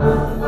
Amen.